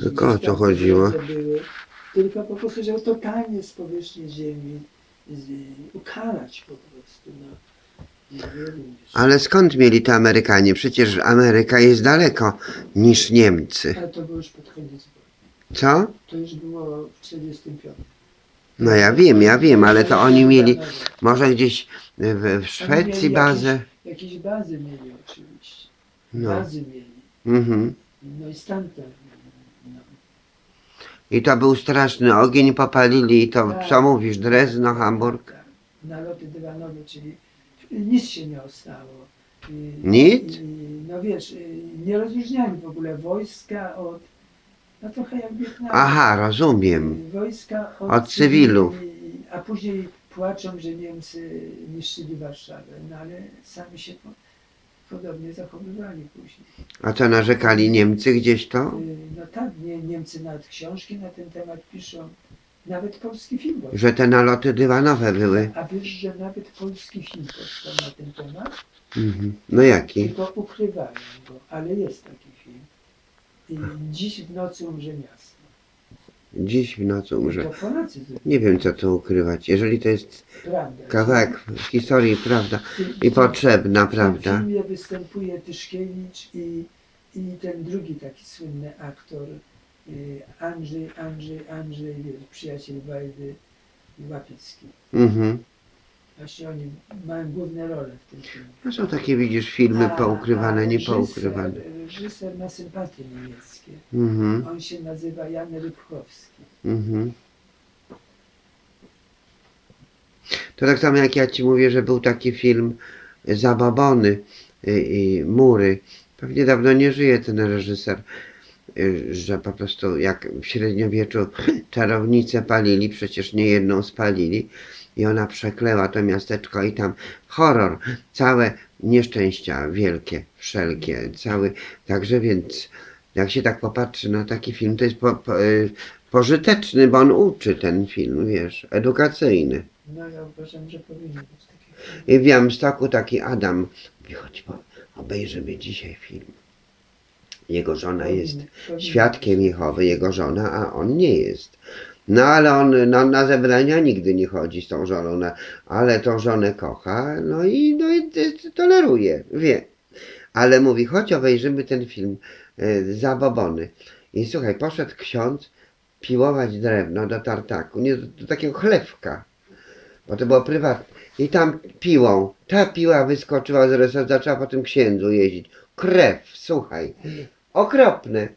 Tylko o co chodziło? Były, tylko po prostu, żeby totalnie z powierzchni ziemi z, ukarać po prostu. No. Ale skąd mieli to Amerykanie? Przecież Ameryka jest daleko niż Niemcy. Ale to było już pod koniec wojny. Co? To już było w 45. No ja wiem, ja wiem, ale to oni mieli może gdzieś w, w Szwecji bazę. Jakieś bazy mieli oczywiście. No. Bazy mieli. Mhm. No i stamtąd. I to był straszny ogień, popalili i to, co mówisz, Drezno, Hamburg? Tak. Naloty dywanowe, czyli nic się nie ostało. I, Nic? I, no wiesz, y, nie rozróżniali w ogóle wojska od, no trochę jak Wietnam. Aha, rozumiem. Wojska od, Od cywilów. cywili, A później płaczą, że Niemcy niszczyli Warszawę, no ale sami się po, podobnie zachowywali później. A co narzekali Niemcy gdzieś to? Y, No tak, nie, Niemcy nawet książki na ten temat piszą, nawet polski film powstał. Że te naloty dywanowe były. A wiesz, że nawet polski film powstał na ten temat? Mhm. No jaki? Tylko ukrywają go, ale jest taki film. I dziś w nocy umrze miasto. Dziś w nocy umrze. Nie wiem co tu ukrywać. Jeżeli to jest prawda. kawałek historii, prawda? W I potrzebna, W prawda? filmie występuje Tyszkiewicz i, i ten drugi taki słynny aktor y, Andrzej, Andrzej, Andrzej, przyjaciel Wajdy Łapicki. Mhm. Właśnie oni mają główne role w tym filmie. No są takie, widzisz, filmy poukrywane, a nie reżyser-. Reżyser ma sympatie niemieckie. Mhm. On się nazywa Jan Rybkowski. Mhm. To tak samo jak ja ci mówię, że był taki film Zababony i, i Mury. Pewnie dawno nie żyje ten reżyser, y, że po prostu jak w średniowieczu czarownice palili, przecież nie jedną spalili i ona przekleła to miasteczko i tam horror, całe nieszczęścia wielkie, wszelkie, cały, także więc jak się tak popatrzy na taki film, to jest po, po, y, pożyteczny, bo on uczy ten film, wiesz, edukacyjny. No ja uważam, że powinien być taki film. I w Białymstoku taki Adam mówi, chodź, obejrzymy dzisiaj film. Jego żona jest świadkiem. Jehowy, jego żona, a on nie jest. No ale on no, na zebrania nigdy nie chodzi z tą żoną, no, ale tą żonę kocha, no i, no i toleruje, wie. Ale mówi, chodź obejrzymy ten film y, Zabobony. I słuchaj, poszedł ksiądz piłować drewno do tartaku, nie do, do takiego chlewka, bo to było prywatne. I tam piłą, ta piła wyskoczyła z zaczęła po tym księdzu jeździć. Krew, słuchaj, okropne.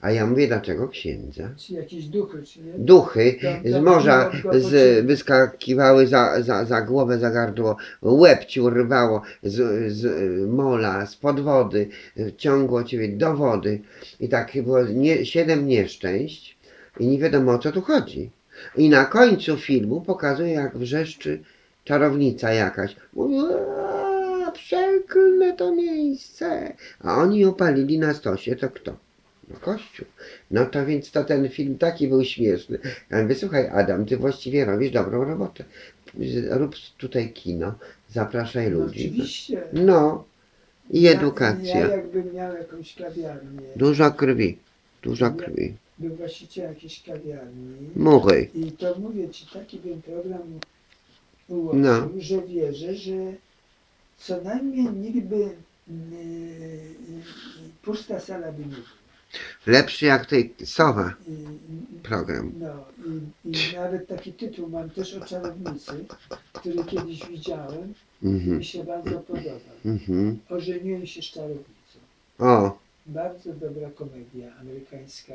A ja mówię, dlaczego księdza? Czy jakieś duchy, czy nie? Duchy To- z to morza go z, wyskakiwały za, za, za głowę, za gardło, łeb ci urwało z, z mola, z pod wody, ciągło ciebie do wody. I tak było nie, siedem nieszczęść i nie wiadomo o co tu chodzi. I na końcu filmu pokazuje, jak wrzeszczy czarownica jakaś. Mówi, "Aaa, przeklnę to miejsce. A oni ją palili na stosie, to kto? No Kościół. No to więc to ten film taki był śmieszny. Ja mówię, słuchaj Adam, ty właściwie robisz dobrą robotę. Rób tutaj kino, zapraszaj No, ludzi. oczywiście. No i Ja, edukacja. ja jakbym miał jakąś kawiarnię, Dużo krwi, dużo krwi. był właścicielem jakiejś kawiarni Muchy. i to mówię Ci, taki bym program ułożył, No. że wierzę, że co najmniej nikt by yy, pusta sala by nie była. Lepszy jak tej sowa I- i- program. No i, i nawet taki tytuł mam też o czarownicy, który kiedyś widziałem i Mhm. mi się bardzo podobał. Mhm. Ożeniłem się z czarownicą. O, Bardzo dobra komedia amerykańska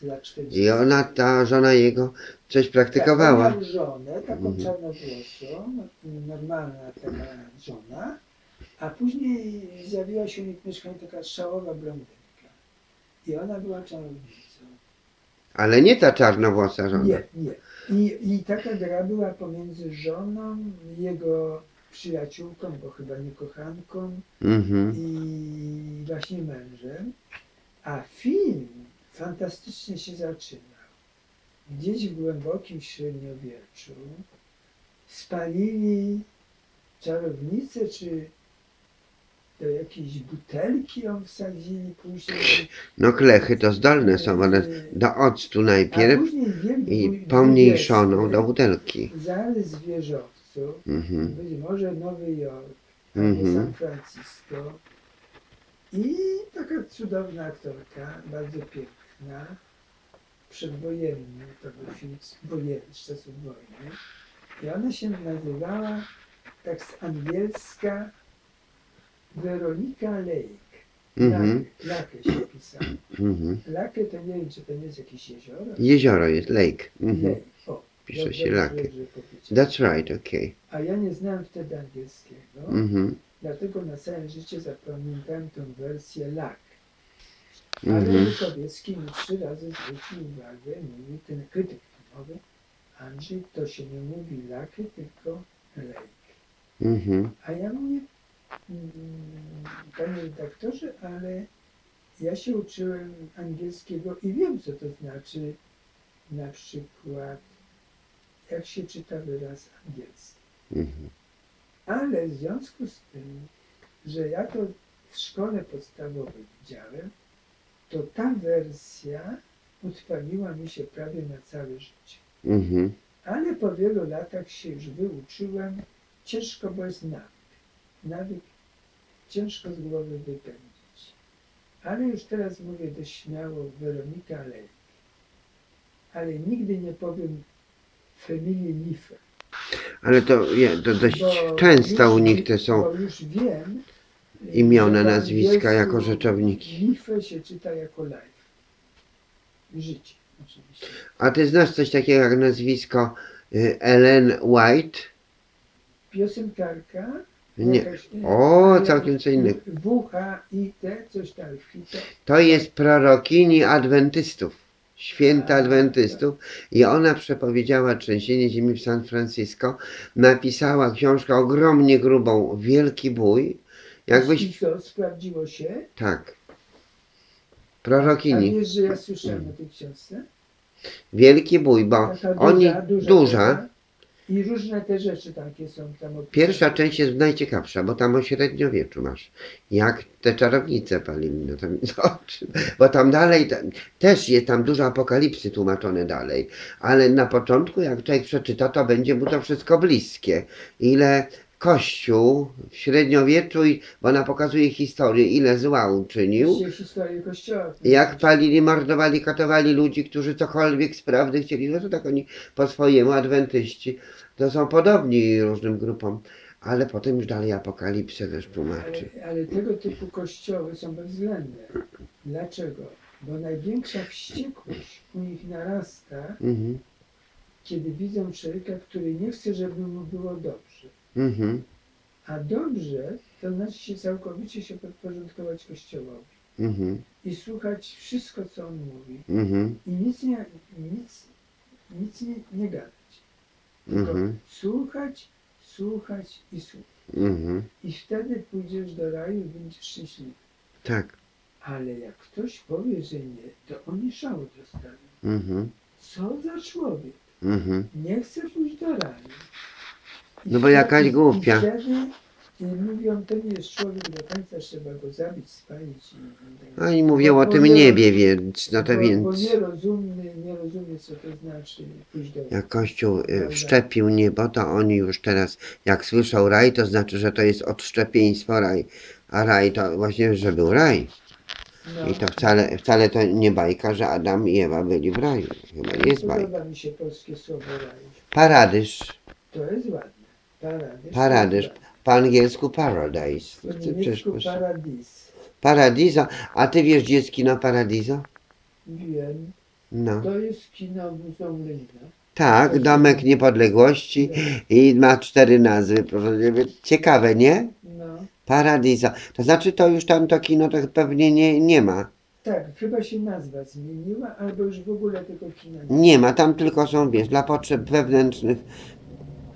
z lat 40. i ona, ta żona jego, coś praktykowała. Tak, miał żonę, taką Mhm. czarnowłosą, normalna taka żona, a później zjawiła się u nich w mieszkaniu taka szałowa blondynka. I ona była czarownicą. Ale nie ta czarnowłosa żona. Nie, nie. I, I taka gra była pomiędzy żoną, jego przyjaciółką, bo chyba nie kochanką, Mhm. i właśnie mężem, a film fantastycznie się zaczynał. Gdzieś w głębokim średniowieczu spalili czarownicę, czy do jakiejś butelki ją wsadzili później. No klechy to zdolne są, one Yy, do octu najpierw wielki i pomniejszoną do butelki. Zarys wieżowców, Mhm. być może Nowy Jork, Mhm. San Francisco. I taka cudowna aktorka, bardzo piękna, przedwojenny, to był film wojenny, z czasów wojny. I ona się nazywała tak z angielska Weronika Lake. Mhm. Lake się pisało. Mhm. Lake to nie wiem, czy to nie jest jakieś jezioro. Jezioro jest, lake. Mhm. O, Pisze dobrze, się lake. dobrze powiedziałem. That's right, okay. A ja nie znałem wtedy angielskiego. Mhm. Dlatego na całe życie zapamiętałem tą wersję lak. Ale Mhm. Lukowiecki mi trzy razy zwrócił uwagę, mówi ten krytyk filmowy, Andrzej, to się nie mówi laky, tylko lake. Mhm. A ja mówię, panie redaktorze, ale ja się uczyłem angielskiego i wiem, co to znaczy na przykład, jak się czyta wyraz angielski. Mhm. Ale w związku z tym, że ja to w szkole podstawowej widziałem, to ta wersja utrwaliła mi się prawie na całe życie. Mhm. Ale po wielu latach się już wyuczyłem. Ciężko, bo jest nawyk. Nawyk ciężko z głowy wypędzić. Ale już teraz mówię dość śmiało Weronika Lej. Ale nigdy nie powiem familii Life. Ale to, je, to dość Bo często już u nich te są Bo już wiem. imiona, że nazwiska jako rzeczowniki. Life się czyta jako life. Życie, oczywiście. A ty znasz coś takiego jak nazwisko y, Ellen White? Piosenkarka. Nie. O, całkiem co innego. WH, IT, coś tam. To jest prorokini adwentystów, święta adwentystów i ona przepowiedziała trzęsienie ziemi w San Francisco. Napisała książkę ogromnie grubą, Wielki Bój. I Jakbyś, co, sprawdziło się? tak, A prorokini, wiesz, że ja słyszałem o tej książce? Wielki Bój, bo Taka oni, duża, duża, duża. I różne te rzeczy takie są tam opisane. Pierwsza część jest najciekawsza, bo tam o średniowieczu masz. Jak te czarownice palili na tam oczy. Bo tam dalej te, też jest tam dużo apokalipsy tłumaczone dalej. Ale na początku, jak człowiek przeczyta, to będzie mu to wszystko bliskie. Ile Kościół w średniowieczu, i- bo ona pokazuje historię, ile zła uczynił. Się historię kościoła. Jak palili, mordowali, katowali ludzi, którzy cokolwiek z prawdy chcieli, no to tak oni po swojemu, adwentyści, to są podobni różnym grupom, ale potem już dalej apokalipsę też tłumaczy. Ale, ale tego typu kościoły są bezwzględne. Dlaczego? Bo największa wściekłość u nich narasta, Mhm, kiedy widzą człowieka, który nie chce, żeby mu było dobrze. Mhm, A dobrze to znaczy się całkowicie się podporządkować Kościołowi mhm, i słuchać wszystko, co on mówi mhm, i nic nie, nic, nic nie, nie gadać. Tylko mhm, słuchać, słuchać i słuchać. mhm, I wtedy pójdziesz do raju i będziesz szczęśliwy. tak, Ale jak ktoś powie, że nie, to oni szału dostaną. mhm, Co za człowiek? mhm. Nie chce pójść do raju. I No bo jakaś głupia. I i mówią, to nie jest człowiek do końca, trzeba go zabić, spalić. I, i tak Oni mówią o tym nie- niebie, więc no to bo, Bo więc nierozumny, nie rozumie, co to znaczy pójść do jak Kościół y, wszczepił niebo, to oni już teraz, jak słyszą raj, to znaczy, że to jest odszczepieństwo raj. A raj to właśnie, że był raj. No, I to wcale, wcale to nie bajka, że Adam i Ewa byli w raju. Chyba nie jest bajka. Podoba mi się polskie słowo raj. Paradyż. To jest ładne. Paradyż. Po angielsku paradise. Po masz- paradis. Paradiso. A ty wiesz, gdzie jest kino Paradiso? Wiem. No. To jest kino Muzeum Lenina. Tak, Domek Niepodległości i ma cztery nazwy. Ciekawe, nie? No. Paradiso. To znaczy, to już tam to kino to pewnie nie, nie ma. Tak, chyba się nazwa zmieniła, albo już w ogóle tego kina nie. Nie ma, tam tylko są, wiesz, dla potrzeb wewnętrznych.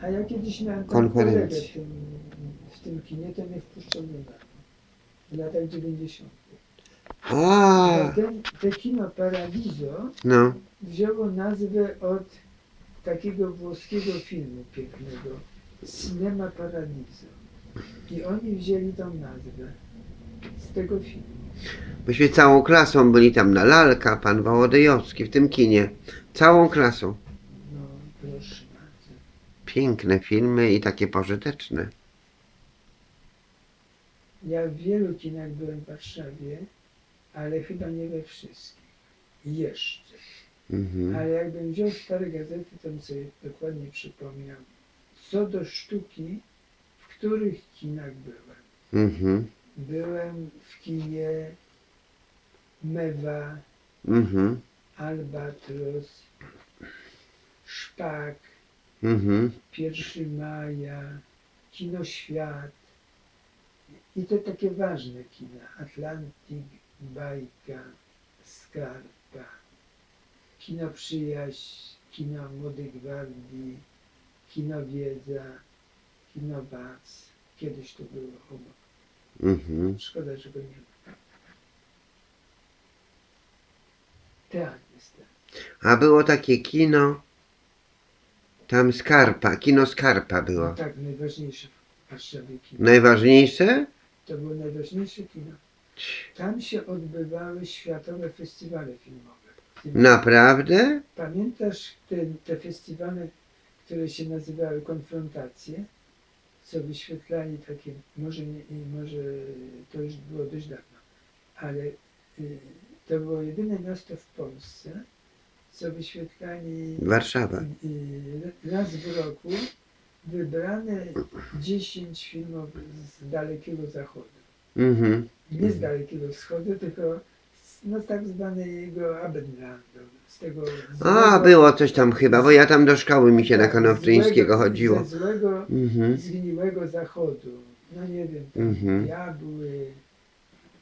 A ja kiedyś miałem kolegę w tym, w tym kinie, to mnie wpuszczał niedawno. W latach 90. A, ten, te kino Paradiso no. wzięło nazwę od takiego włoskiego filmu pięknego Cinema Paradiso. I oni wzięli tą nazwę. z tego filmu. Myśmy całą klasą byli tam na lalka, pan Wołodyjowski w tym kinie. Całą klasą. Piękne filmy i takie pożyteczne. Ja w wielu kinach byłem w Warszawie, ale chyba nie we wszystkich. Jeszcze. Mhm. Ale jakbym wziął stare gazety, to bym sobie dokładnie przypomniał, co do sztuki, w których kinach byłem. Mhm. Byłem w kinie Mewa, Mhm. Albatros, Szpak, Mhm. 1 maja, Kino Świat. I to takie ważne kina. Atlantik, Bajka, Skarpa, Kino Przyjaźń, Kino Młodej Gwardii, Kino Wiedza, Kino Bac. Kiedyś to było obok. Mhm. Szkoda, że go nie ma. Teatr jest. A było takie kino. Tam Skarpa, kino Skarpa było. No tak, najważniejsze w Warszawie kino. Najważniejsze? To było najważniejsze kino. Tam się odbywały światowe festiwale filmowe. Naprawdę? Pamiętasz te, te festiwale, które się nazywały konfrontacje? Co wyświetlali takie, może, nie, może to już było dość dawno, ale y, to było jedyne miasto w Polsce, co wyświetlali Warszawa. raz w roku wybrane 10 filmów z dalekiego zachodu. Mhm. Nie z dalekiego wschodu, tylko z no, tak zwanego Abendlandu. Z tego A, złego- było coś tam chyba, bo ja tam do szkoły mi się na tak, Konopczyńskiego złego- chodziło. Ze złego, Mhm. zgniłego zachodu. No nie wiem, tam Mhm. diabły,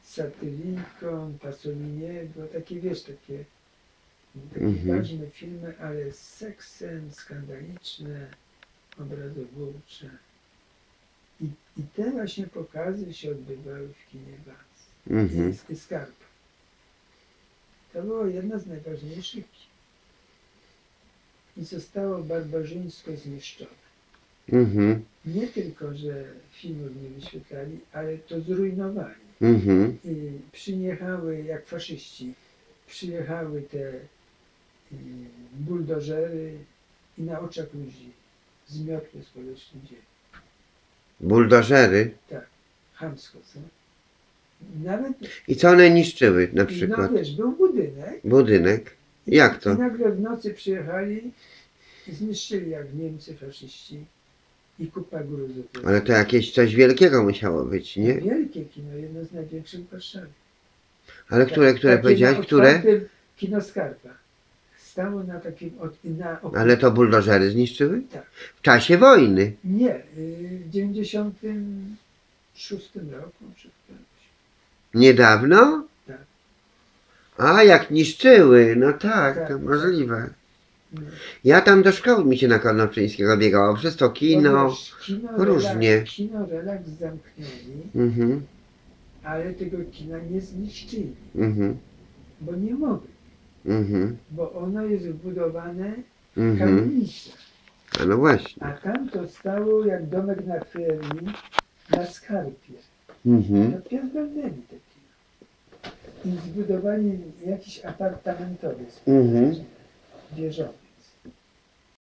satyryką, Pasoliniego, takie wiesz, takie Mhm. ważne filmy, ale z seksem, skandaliczne, obrazobórcze. I, I te właśnie pokazy się odbywały w kinie Bac Mhm. i, i Skarb. To było jedno z najważniejszych. I zostało barbarzyńsko zniszczone. Mhm. Nie tylko, że filmów nie wyświetlali, ale to zrujnowali. Mhm. I przyjechały, jak faszyści, przyjechały te buldożery i na oczach ludzi zmiotły powierzchni ziemi. Buldożery. Chamsko, co? Nawet, I co one niszczyły na przykład? no wiesz, był budynek, Budynek. Jak I to? nagle w nocy przyjechali i zniszczyli jak Niemcy, faszyści i kupa gruzów. Ale to jakieś coś wielkiego musiało być, nie? Wielkie kino, jedno z największych w Warszawie. Ale które, które Takie powiedziałeś? Które? Kino Skarpa. Stało na takim, od, na ok- Ale to buldożery zniszczyły? Tak. W czasie wojny. Nie, y, w 96 roku czy którymś. Niedawno? Tak. A, jak niszczyły, no tak, Tak, to tak. możliwe. No. Ja tam do szkoły mi się na Konopczyńskiego biegało, przez to kino. Wiesz, kino różnie. Relaks, kino relaks zamknęli, Mhm, ale tego kina nie zniszczyli, mhm, bo nie mogli. Mhm, bo ono jest wbudowane w mhm. kamienicę, A no właśnie. a tam to stało jak domek na ferii na skarpie. Mhm, No pierdolnęli te kino. I zbudowali jakiś apartamentowy Mhm. wieżowy.